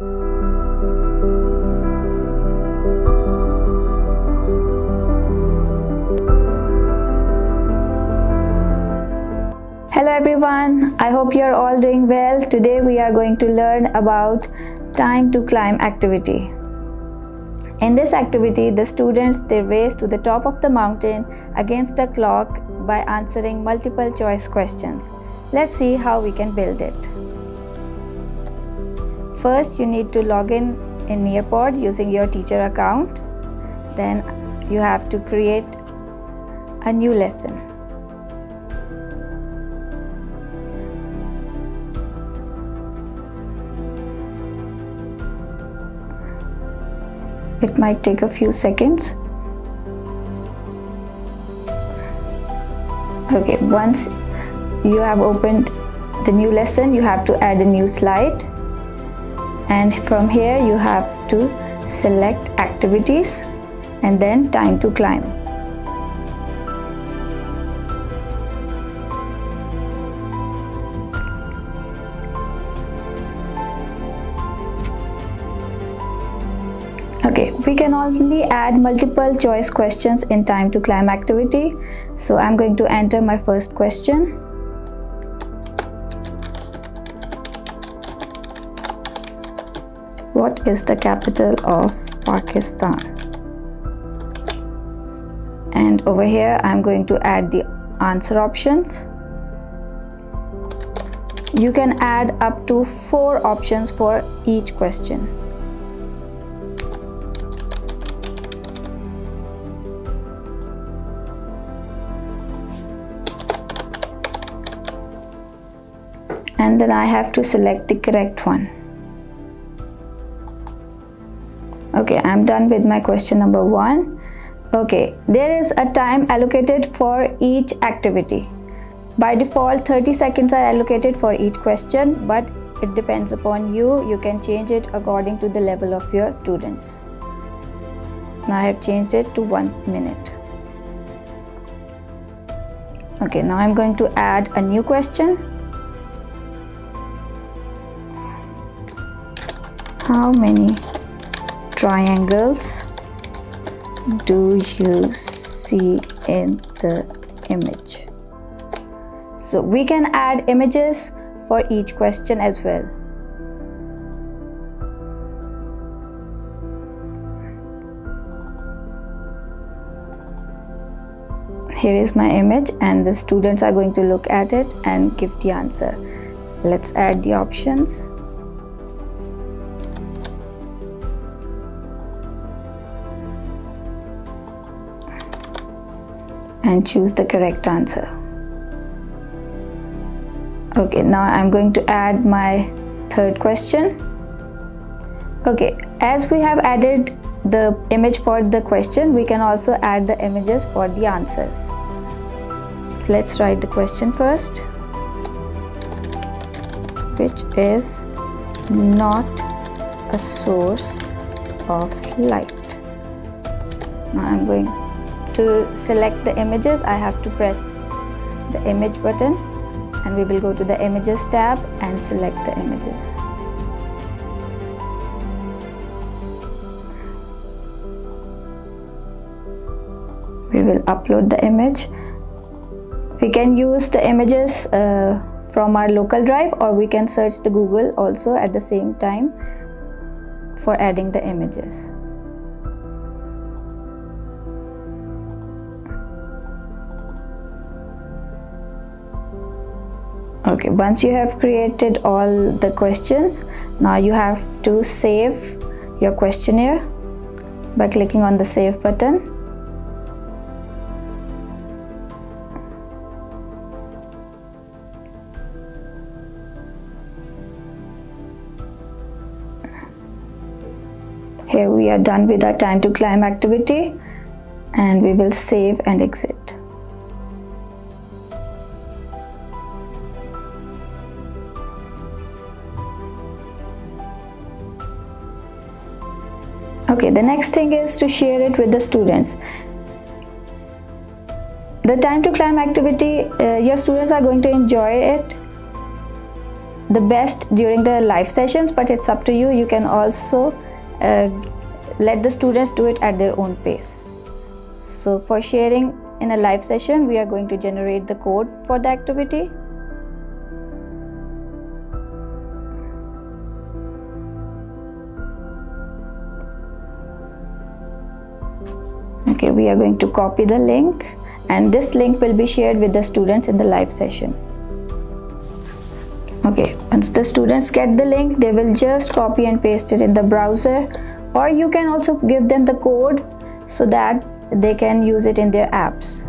Hello everyone, I hope you are all doing well. Today we are going to learn about time to climb activity. In this activity, the students they race to the top of the mountain against a clock by answering multiple choice questions. Let's see how we can build it. First, you need to log in in Nearpod using your teacher account. Then you have to create a new lesson. it might take a few seconds okay once you have opened the new lesson you have to add a new slide and from here you have to select activities and then time to climb. Okay we can only add multiple choice questions in time to climb activity. So i'm going to enter my first question what is the capital of pakistan? And over here i'm going to add the answer options. You can add up to four options for each question. And then I have to select the correct one. Okay, I'm done with my question number one. Okay, there is a time allocated for each activity. By default, 30 seconds are allocated for each question, but it depends upon you. You can change it according to the level of your students. Now I have changed it to one minute. Okay, now I'm going to add a new question. how many triangles do you see in the image? So we can add images for each question as well. Here is my image and the students are going to look at it and give the answer. Let's add the options and choose the correct answer. Okay, now I'm going to add my third question. Okay, as we have added the image for the question, we can also add the images for the answers. So let's write the question first, which is not a source of light. Now I'm going to select the images I have to press the image button and we will go to the images tab and select the images. We will upload the image. We can use the images uh, from our local drive or we can search the google also at the same time for adding the images okay once you have created all the questions now you have to save your questionnaire by clicking on the save button. Here we are done with our time to climb activity and we will save and exit okay the next thing is to share it with the students. The time to climb activity uh, your students are going to enjoy it the best during the live sessions but it's up to you. You can also uh, let the students do it at their own pace. So for sharing in a live session we are going to generate the code for the activity we are going to copy the link and this link will be shared with the students in the live session. Okay once the students get the link they will just copy and paste it in the browser or you can also give them the code so that they can use it in their apps.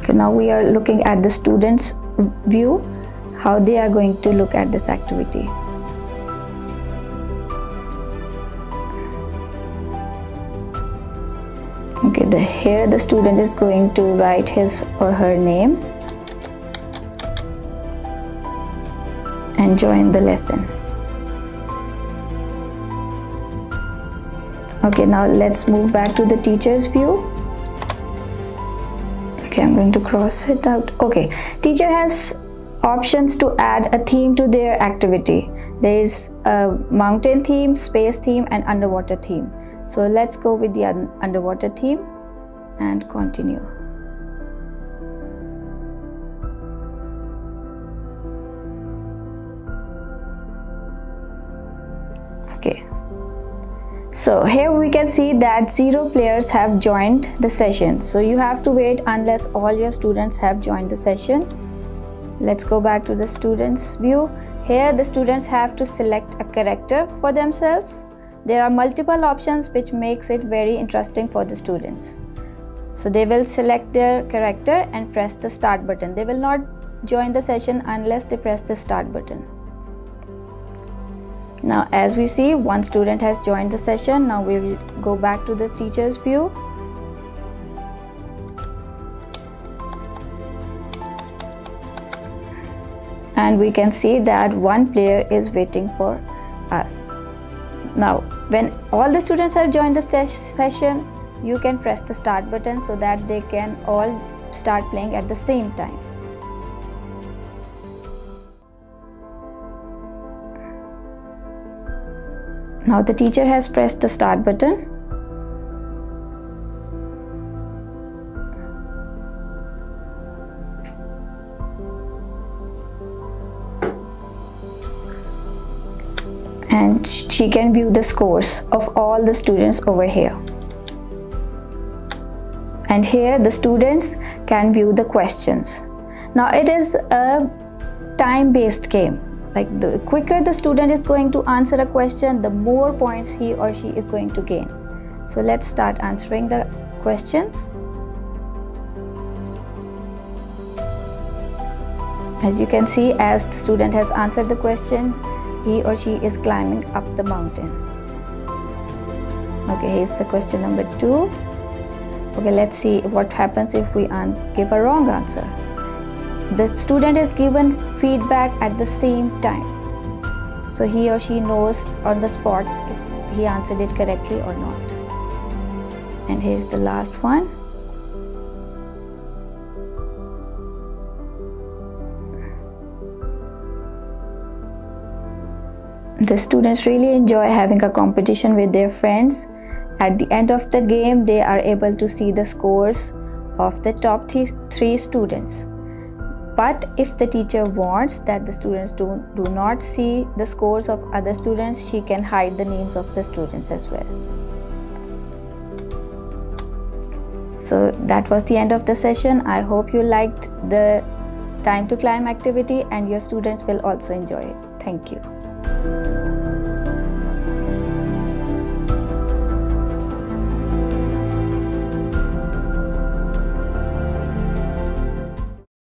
Okay now we are looking at the students view how they are going to look at this activity the here the student is going to write his or her name and join the lesson. Okay now let's move back to the teacher's view. Okay i'm going to cross it out. Okay teacher has options to add a theme to their activity. There is a mountain theme space theme and underwater theme. So let's go with the un underwater theme and continue. Okay. So here we can see that zero players have joined the session. So you have to wait unless all your students have joined the session. Let's go back to the students view. Here the students have to select a character for themselves. There are multiple options which makes it very interesting for the students so they will select their character and press the start button. They will not join the session unless they press the start button. Now as we see one student has joined the session. Now we will go back to the teacher's view. And we can see that one player is waiting for us. Now when all the students have joined the session you can press the start button so that they can all start playing at the same time Now the teacher has pressed the start button. And she can view the scores of all the students over here. And here the students can view the questions. Now it is a time-based game. Like the quicker the student is going to answer a question the more points he or she is going to gain. So let's start answering the questions. As you can see as the student has answered the question he or she is climbing up the mountain. Okay here's the question number two okay let's see what happens if we give a wrong answer. The student is given feedback at the same time. So he or she knows on the spot if he answered it correctly or not. And here's the last one. The students really enjoy having a competition with their friends at the end of the game they are able to see the scores of the top th three students but if the teacher wants that the students do, do not see the scores of other students, she can hide the names of the students as well. So that was the end of the session. I hope you liked the time to climb activity and your students will also enjoy it. Thank you.